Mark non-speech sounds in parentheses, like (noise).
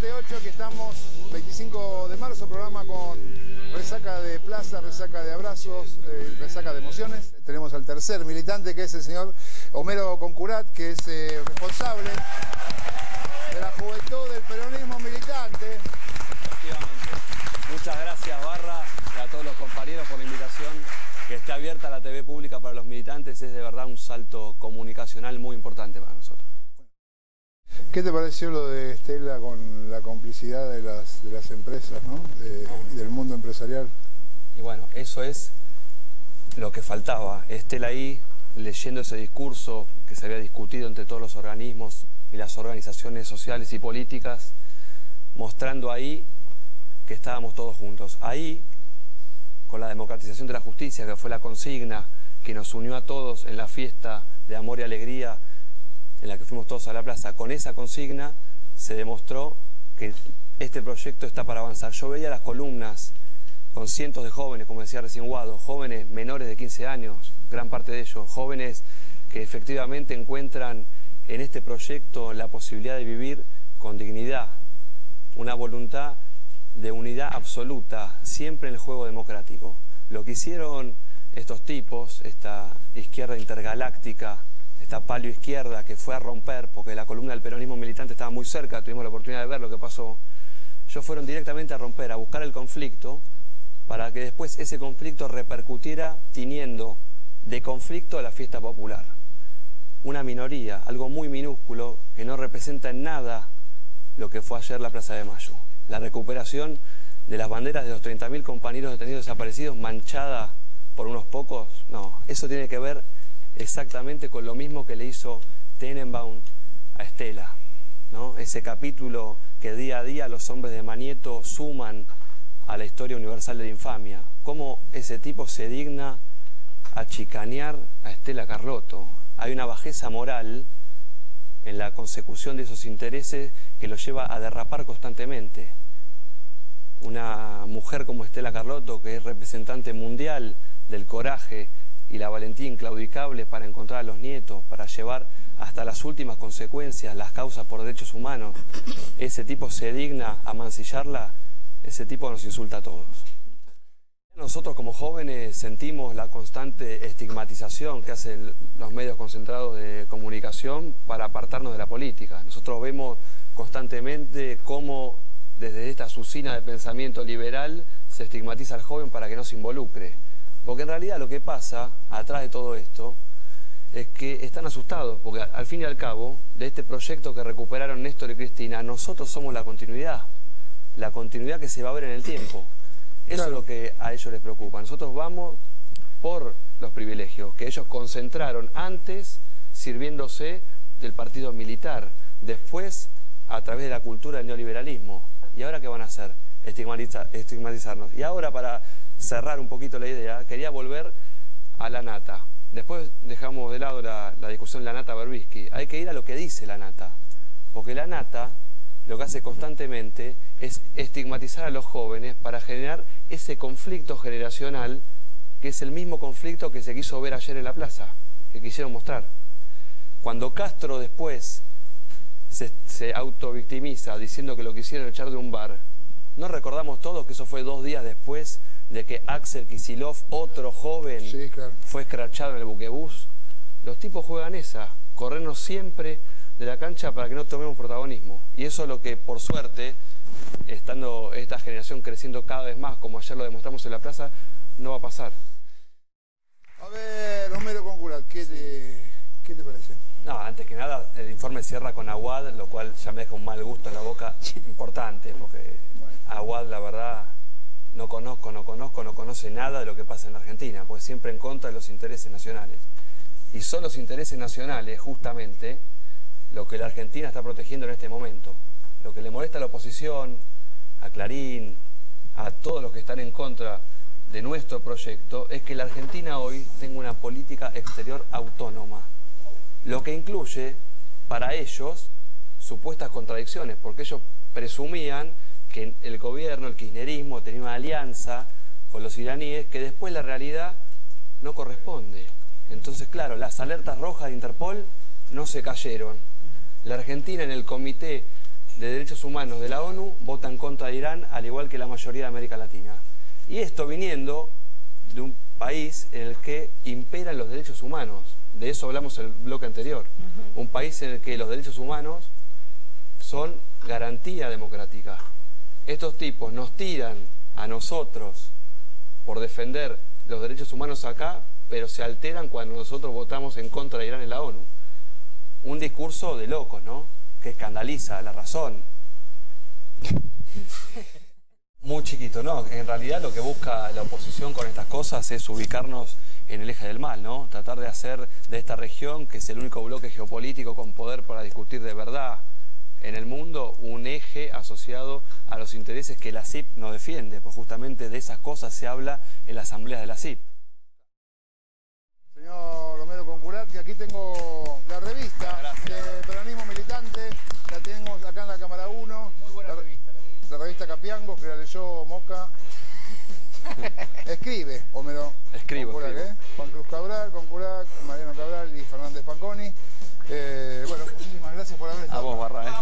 7-8 que estamos 25 de marzo, programa con resaca de plaza, resaca de abrazos, eh, resaca de emociones. Tenemos al tercer militante que es el señor Homero Concurat, que es eh, responsable de la juventud del peronismo militante. Muchas gracias Barra y a todos los compañeros por la invitación. Que esté abierta la TV pública para los militantes es de verdad un salto comunicacional muy importante para nosotros. ¿Qué te pareció lo de Estela con la complicidad de las, empresas ¿no? y del mundo empresarial? Y bueno, eso es lo que faltaba. Estela ahí leyendo ese discurso que se había discutido entre todos los organismos y las organizaciones sociales y políticas, mostrando ahí que estábamos todos juntos. Ahí, con la democratización de la justicia, que fue la consigna que nos unió a todos en la fiesta de amor y alegría en la que fuimos todos a la plaza, con esa consigna se demostró que este proyecto está para avanzar. Yo veía las columnas con cientos de jóvenes, como decía recién Guado, jóvenes menores de 15 años, gran parte de ellos, jóvenes que efectivamente encuentran en este proyecto la posibilidad de vivir con dignidad, una voluntad de unidad absoluta, siempre en el juego democrático. Lo que hicieron estos tipos, esta izquierda intergaláctica, esta palio izquierda que fue a romper, porque la columna del peronismo militante estaba muy cerca, tuvimos la oportunidad de ver lo que pasó, ellos fueron directamente a romper, a buscar el conflicto, para que después ese conflicto repercutiera tiniendo de conflicto a la fiesta popular. Una minoría, algo muy minúsculo, que no representa en nada lo que fue ayer la Plaza de Mayo. La recuperación de las banderas de los 30.000 compañeros detenidos desaparecidos manchada por unos pocos, no, eso tiene que ver exactamente con lo mismo que le hizo Tenenbaum a Estela. ¿no? Ese capítulo que día a día los hombres de Manieto suman a la historia universal de la infamia. Cómo ese tipo se digna a chicanear a Estela Carlotto. Hay una bajeza moral en la consecución de esos intereses que lo lleva a derrapar constantemente. Una mujer como Estela Carlotto, que es representante mundial del coraje y la valentía inclaudicable para encontrar a los nietos, para llevar hasta las últimas consecuencias las causas por derechos humanos, ese tipo se digna a mancillarla, ese tipo nos insulta a todos. Nosotros como jóvenes sentimos la constante estigmatización que hacen los medios concentrados de comunicación para apartarnos de la política. Nosotros vemos constantemente cómo desde esta susina de pensamiento liberal se estigmatiza al joven para que no se involucre. Porque en realidad lo que pasa atrás de todo esto es que están asustados, porque al fin y al cabo, de este proyecto que recuperaron Néstor y Cristina, nosotros somos la continuidad, la continuidad que se va a ver en el tiempo. Eso es lo que a ellos les preocupa. Nosotros vamos por los privilegios que ellos concentraron antes sirviéndose del partido militar, después a través de la cultura del neoliberalismo. ¿Y ahora qué van a hacer? estigmatizarnos. Y ahora para cerrar un poquito la idea, quería volver a la nata. Después dejamos de lado la, discusión de la nata Berbisky. Hay que ir a lo que dice la nata. Porque la nata lo que hace constantemente es estigmatizar a los jóvenes para generar ese conflicto generacional que es el mismo conflicto que se quiso ver ayer en la plaza, que quisieron mostrar. Cuando Castro después se, se autovictimiza diciendo que lo quisieron echar de un bar, ¿no recordamos todos que eso fue dos días después de que Axel Kisilov, otro joven, fue escrachado en el buquebús. Los tipos juegan esa, corrernos siempre de la cancha para que no tomemos protagonismo. Y eso es lo que, por suerte, estando esta generación creciendo cada vez más, como ayer lo demostramos en la plaza, no va a pasar. A ver, Romero Concurat, ¿qué te, ¿qué te parece? No, antes que nada, el informe cierra con Aguad, lo cual ya me deja un mal gusto en la boca importante, porque Aguad, la verdad, no conozco, no conozco, no conoce nada de lo que pasa en la Argentina, pues siempre en contra de los intereses nacionales. Y son los intereses nacionales, justamente, lo que la Argentina está protegiendo en este momento. Lo que le molesta a la oposición, a Clarín, a todos los que están en contra de nuestro proyecto, es que la Argentina hoy tenga una política exterior autónoma. Lo que incluye, para ellos, supuestas contradicciones, porque ellos presumían que el gobierno, el kirchnerismo, tenía una alianza con los iraníes que después la realidad no corresponde. Entonces, claro, las alertas rojas de Interpol no se cayeron. La Argentina en el comité de Derechos Humanos de la ONU vota en contra de Irán, al igual que la mayoría de América Latina. Y esto viniendo de un país en el que imperan los derechos humanos. De eso hablamos en el bloque anterior. Un país en el que los derechos humanos son garantía democrática. Estos tipos nos tiran a nosotros por defender los derechos humanos acá, pero se alteran cuando nosotros votamos en contra de Irán en la ONU. Un discurso de locos, ¿no? Que escandaliza la razón. Muy chiquito, ¿no? En realidad lo que busca la oposición con estas cosas es ubicarnos en el eje del mal, ¿no? Tratar de hacer de esta región, que es el único bloque geopolítico con poder para discutir de verdad en el mundo un eje asociado a los intereses que la CIP no defiende, pues justamente de esas cosas se habla en la asamblea de la CIP. Señor Romero Concurat, que aquí tengo la revista de Peronismo Militante, la tengo acá en la Cámara 1. Muy buena la, revista, la revista. La revista Capiangos, que la leyó Moca. (laughs) Escribe, Homero. Escribo, Concurac, ¿eh? Juan Cruz Cabral, Concurac, Mariano Cabral y Fernández Panconi. Eh, bueno, gracias por haber estado. A vos, Barra. ¿eh?